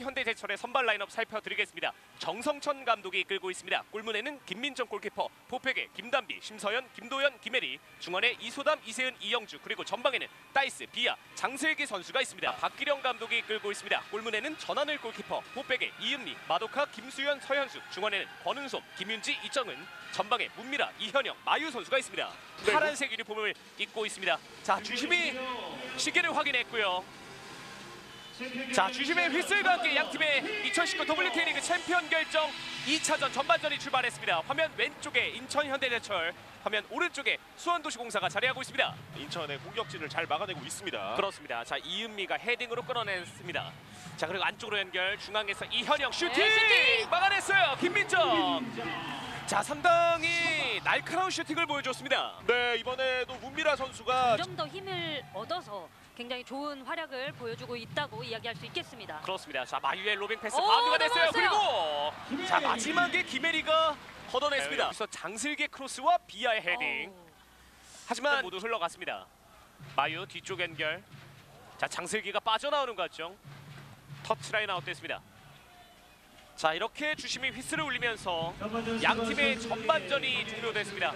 현대제철의 선발 라인업 살펴드리겠습니다. 정성천 감독이 이끌고 있습니다. 골문에는 김민정 골키퍼, 포백에 김단비, 심서연, 김도현, 김혜리, 중원에 이소담, 이세은, 이영주, 그리고 전방에는 따이스, 비아, 장슬기 선수가 있습니다. 박기령 감독이 이끌고 있습니다. 골문에는 전하늘 골키퍼, 포백에 이은미, 마도카, 김수현, 서현수, 중원에는 권은솜, 김윤지, 이정은, 전방에 문미라, 이현영, 마유 선수가 있습니다. 파란색 유니폼을 입고 있습니다. 자, 주심이 시계를 확인했고요. 자 주심의 휘슬과 함께 양 팀의 2019 WK리그 챔피언 결정 2차전 전반전이 출발했습니다. 화면 왼쪽에 인천 현대제철, 화면 오른쪽에 수원도시공사가 자리하고 있습니다. 인천의 공격진을 잘 막아내고 있습니다. 그렇습니다. 자 이은미가 헤딩으로 끌어냈습니다. 자 그리고 안쪽으로 연결 중앙에서 이현영 슈팅, 네, 슈팅! 막아냈어요. 김민정. 자 상당히 날카로운 슈팅을 보여줬습니다. 네 이번에도 문미라 선수가 좀더 힘을 얻어서 굉장히 좋은 활약을 보여주고 있다고 이야기할 수 있겠습니다. 그렇습니다. 자 마유의 로빙 패스 오, 바운드가 됐어요. 넘어갔어요. 그리고 자 마지막에 김혜리가 걷어냈습니다. 여기서 장슬기 크로스와 비아의 헤딩. 하지만 모두 흘러갔습니다. 마유 뒤쪽 연결. 자 장슬기가 빠져나오는 과정. 터치라인 아웃됐습니다. 자 이렇게 주심이 휘슬을 울리면서 양 팀의 전반전이 종료됐습니다.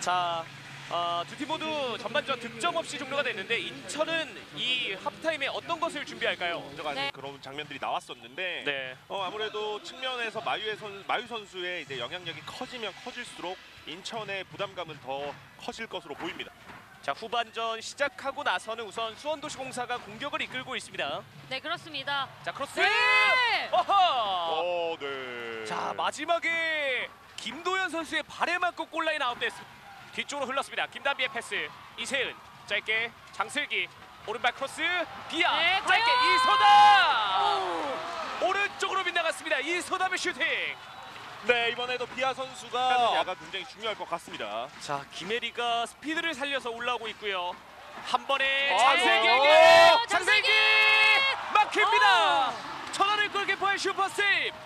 자. 어, 두팀 모두 전반전 득점 없이 종료가 됐는데 인천은 이 하프타임에 어떤 것을 준비할까요? 가져가는 네. 그런 장면들이 나왔었는데 네. 어, 아무래도 측면에서 마유의 선, 마유 선수의 이제 영향력이 커지면 커질수록 인천의 부담감은 더 커질 것으로 보입니다. 자 후반전 시작하고 나서는 우선 수원도시공사가 공격을 이끌고 있습니다. 네 그렇습니다. 자 크로스. 네! 어허. 어, 네. 자 마지막에 김도현 선수의 발에 맞고 골라인 아웃됐습니다. 뒤쪽으로 흘렀습니다. 김단비의 패스. 이세은 짧게 장슬기 오른발 크로스 비아 네, 짧게 과연! 이소담 오른쪽으로 빗나갔습니다. 이소담의 슈팅. 네 이번에도 비아 선수가 야가 굉장히 중요할 것 같습니다. 자 김혜리가 스피드를 살려서 올라오고 있고요. 한 번에 아, 장슬기에게 네. 장슬기 막힙니다. 천하를 골키퍼의 슈퍼 세이브.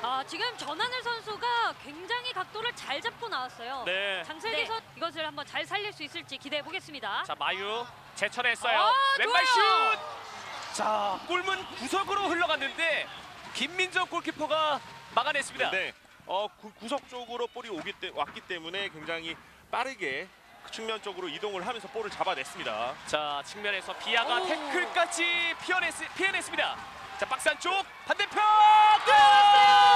아 지금 전하늘 선수가 굉장히 각도를 잘 잡고 나왔어요. 네. 장슬기서 이것을 한번 잘 살릴 수 있을지 기대해 보겠습니다. 자 마유 제철했어요. 아, 왼발 좋아요. 슛. 자 골문 구석으로 흘러갔는데 김민정 골키퍼가 막아냈습니다. 네. 어 구, 구석 쪽으로 볼이 오기 때, 왔기 때문에 굉장히 빠르게 그 측면 쪽으로 이동을 하면서 볼을 잡아냈습니다. 자 측면에서 비아가 오. 태클까지 피해냈, 피해냈습니다. 자 박스 안쪽 반대편 골!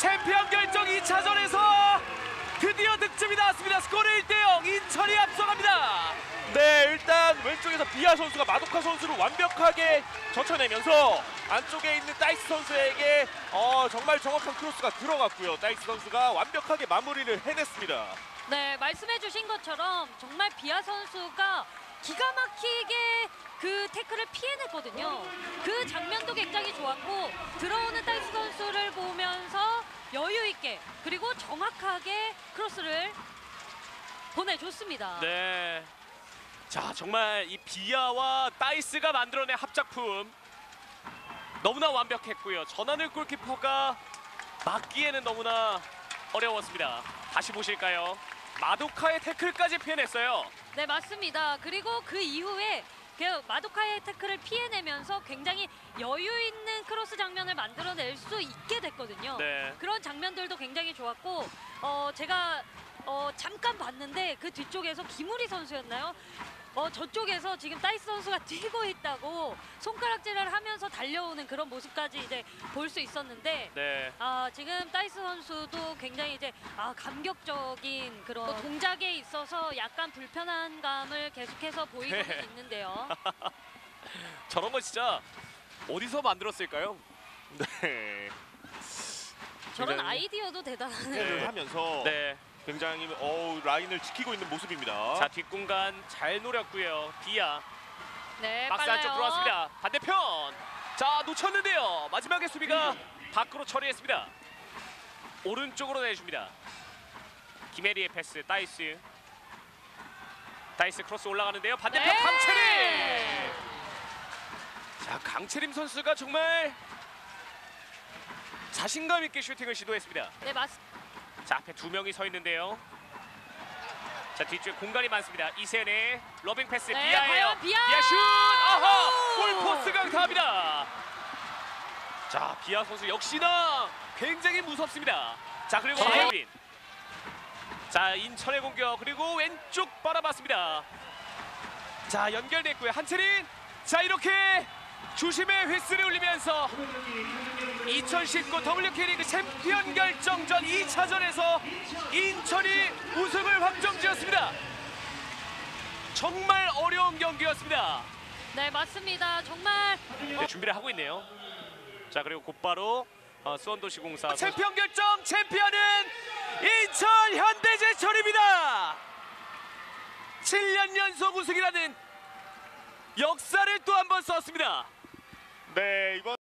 챔피언 결정 2차전에서 드디어 득점이 나왔습니다. 스코어 1대0 인천이 앞서갑니다. 네, 일단 왼쪽에서 비아 선수가 마도카 선수를 완벽하게 젖혀내면서 안쪽에 있는 다이스 선수에게 어, 정말 정확한 크로스가 들어갔고요. 다이스 선수가 완벽하게 마무리를 해냈습니다. 네, 말씀해주신 것처럼 정말 비아 선수가 기가 막히게 그 태클을 피해냈거든요. 그 장면도 굉장히 좋았고 들어오는 다이스 선수를 보면서 여유 있게 그리고 정확하게 크로스를 보내줬습니다. 네. 자 정말 이 비아와 다이스가 만들어낸 합작품 너무나 완벽했고요. 전하늘 골키퍼가 막기에는 너무나 어려웠습니다. 다시 보실까요? 마도카의 태클까지 피해냈어요. 네, 맞습니다. 그리고 그 이후에 그 마도카의 태클을 피해내면서 굉장히 여유 있는 크로스 장면을 만들어낼 수 있게 됐거든요. 네. 그런 장면들도 굉장히 좋았고 어 제가 어 잠깐 봤는데 그 뒤쪽에서 김우리 선수였나요? 어 저쪽에서 지금 다이스 선수가 뛰고 있다고 손가락질을 하면서 달려오는 그런 모습까지 이제 볼 수 있었는데 네. 아 지금 다이스 선수도 굉장히 이제 아 감격적인 그런 또 동작에 있어서 약간 불편한 감을 계속해서 보이고 네. 있는데요. 저런 거 진짜 어디서 만들었을까요? 네. 저런 굉장히 아이디어도 대단하네요. 를 네. 하면서 네. 굉장히 어우, 라인을 지키고 있는 모습입니다. 자 뒷공간 잘 노렸고요. 비아 네, 박스 빨라요. 안쪽 들어왔습니다. 반대편. 자 놓쳤는데요. 마지막에 수비가 밖으로 처리했습니다. 오른쪽으로 내줍니다. 김혜리의 패스 다이스. 다이스 크로스 올라가는데요. 반대편 네. 강채림. 자 강채림 선수가 정말 자신감 있게 슈팅을 시도했습니다. 네, 맞. 자 앞에 두 명이 서 있는데요. 자 뒤쪽에 공간이 많습니다. 이세은의 로빙 패스 네, 비아예요. 비아! 비아 슛! 아하! 오! 골포스트 강타합니다. 자 비아 선수 역시나 굉장히 무섭습니다. 자 그리고 네. 박혜빈. 자 인천의 공격 그리고 왼쪽 바라봤습니다. 자 연결됐고요. 한채린. 자 이렇게 주심의 휘슬을 울리면서 2019 WK리그 챔피언 결정전 2차전에서 인천이 우승을 확정지었습니다. 정말 어려운 경기였습니다. 네, 맞습니다. 정말 네, 준비를 하고 있네요. 자 그리고 곧바로 어, 수원도시공사 챔피언 결정 챔피언은 인천 현대제철입니다. 7년 연속 우승이라는 역사를 또 한 번 썼습니다. 네, 이번